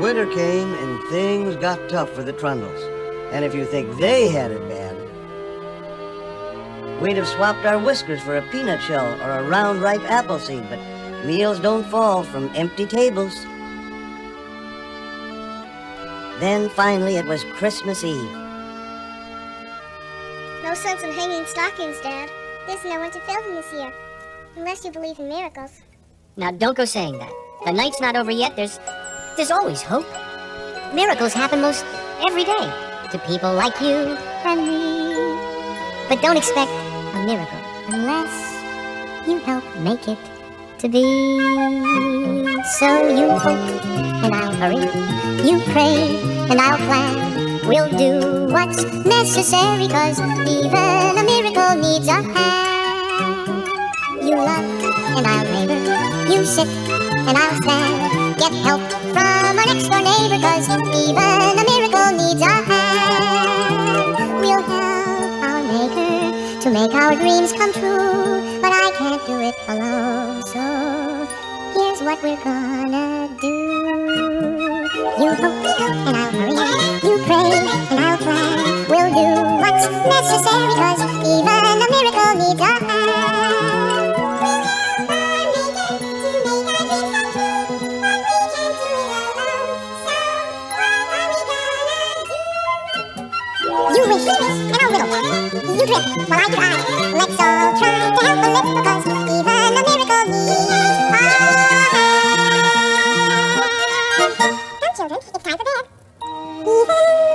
Winter came and things got tough for the Trundles. And if you think they had it bad, we'd have swapped our whiskers for a peanut shell or a round ripe apple seed, but meals don't fall from empty tables. Then finally it was Christmas Eve. No sense in hanging stockings, Dad. There's no one to fill them this year. Unless you believe in miracles. Now, don't go saying that. The night's not over yet. There's, there's always hope. Miracles happen most every day to people like you and me. But don't expect a miracle unless you help make it to be. So you hope and I'll hurry. You pray and I'll plan. We'll do what's necessary cause even a miracle needs a hand. You love and I'll neighbor. You sit and I'll stand. Get help from our next door neighbor cause even a miracle needs a hand. We'll help our maker to make our dreams come true. But I can't do it alone, so here's what we're gonna do. You hope and I'll hurry. You pray and I'll plan. We'll do what's necessary cause even a miracle needs a hand. You wish, and I'll little. You drip, while I cry. Let's all try to help a little, cause even a miracle needs a hand. Now children, it's time for bed. Even